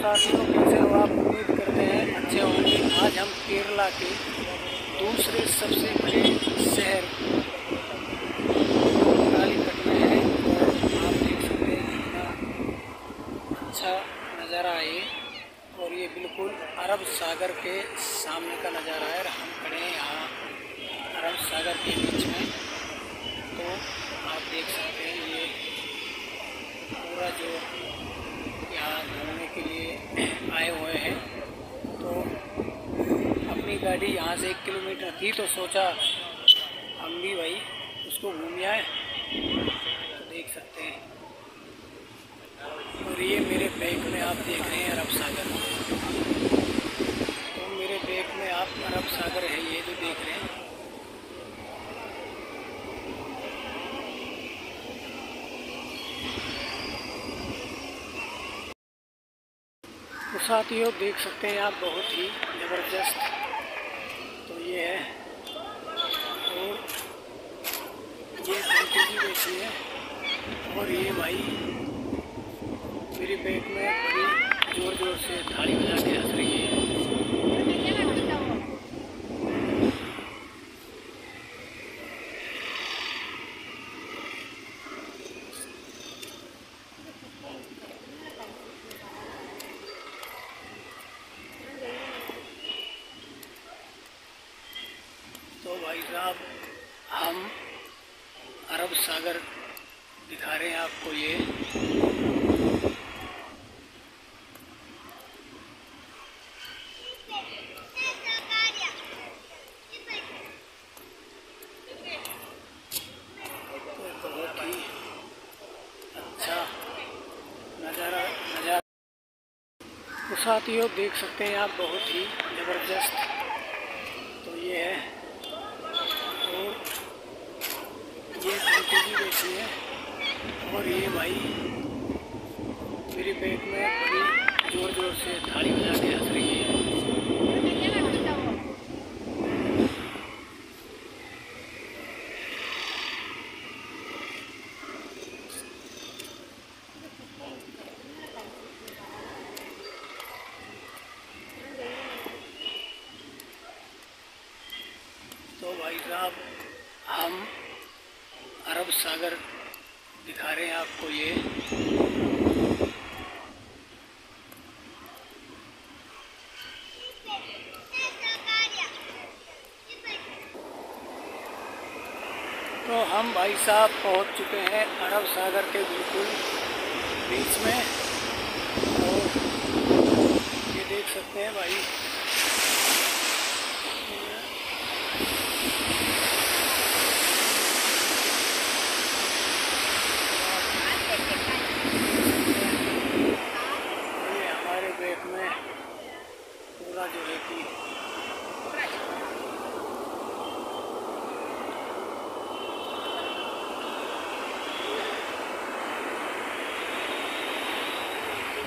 साथियों, कैसे हो आप? उम्मीद करते हैं अच्छे होंगे। आज हम केरला के दूसरे सबसे बड़े शहर कालीकट में हैं आप देख सकते हैं कितना अच्छा नज़ारा है ये। और ये बिल्कुल अरब सागर के सामने का नज़ारा है। हम खड़े हैं यहाँ अरब सागर के बीच में तो आप देख सकते हैं ये पूरा जो यहाँ घूमने के लिए आए हुए हैं तो अपनी गाड़ी यहाँ से एक किलोमीटर थी तो सोचा हम भी भाई उसको घूम आए। तो देख सकते हैं। और ये मेरे बैग में आप देख रहे हैं अरब सागर। तो मेरे बैग में आप अरब सागर है, ये जो देख रहे हैं। तो साथियों, देख सकते हैं आप बहुत ही ज़बरदस्त ये है और ये आंटी जी बैठी है और ये भाई मेरे पेट में ज़ोर ज़ोर से थाली बजा के हंस रही है तो भाई साहब, हम अरब सागर दिखा रहे हैं आपको ये। अच्छा तो साथियों, देख सकते हैं आप बहुत ही ज़बरदस्त। तो ये है और ये आंटी है। और ये भाई मेरे बैग में बड़ी ज़ोर ज़ोर से थाली बजा के हंस रही है। तो भाई साहब, हम अरब सागर दिखा रहे हैं आपको ये। तो हम भाई साहब पहुँच चुके हैं अरब सागर के बिल्कुल बीच में। और ये देख सकते हैं भाई